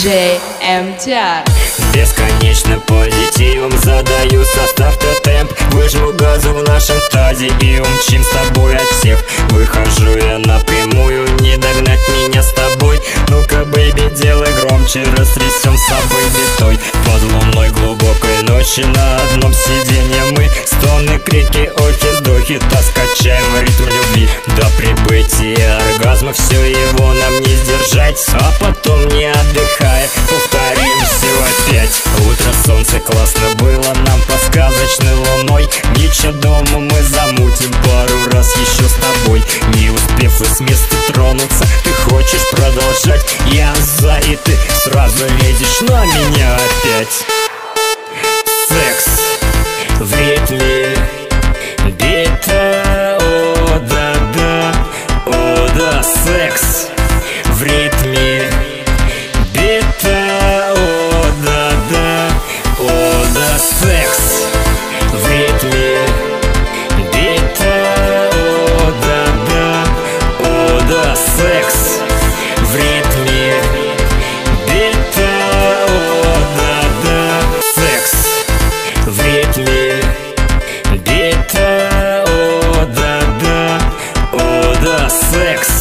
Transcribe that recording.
диджей МТР Бесконечно позитивом задаю со старта темп. Выжму газу в нашем тазе и умчим с тобой от всех. Выхожу я напрямую, не догнать меня с тобой. Ну-ка, бэйби, делай громче, растрясем с собой битой. Под луной глубокой ночи на одном сиденье мы. Стоны, крики, охи, вздохи, так качаем ритм любви. До прибытия оргазма все его нам не сдержать. А потом не отдыхая повторим все опять. Утро солнце классно было нам по сказочной луной. Ничего дома мы замутим пару раз еще с тобой. Не успев и с места тронуться, ты хочешь продолжать. Я за и ты сразу лезешь на меня опять. Секс, время секс в ритме бита О да да, о да секс. В ритме бита О да да, секс. В ритме бита О да да, о да секс.